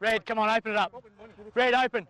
Red, come on, open it up. Red, open.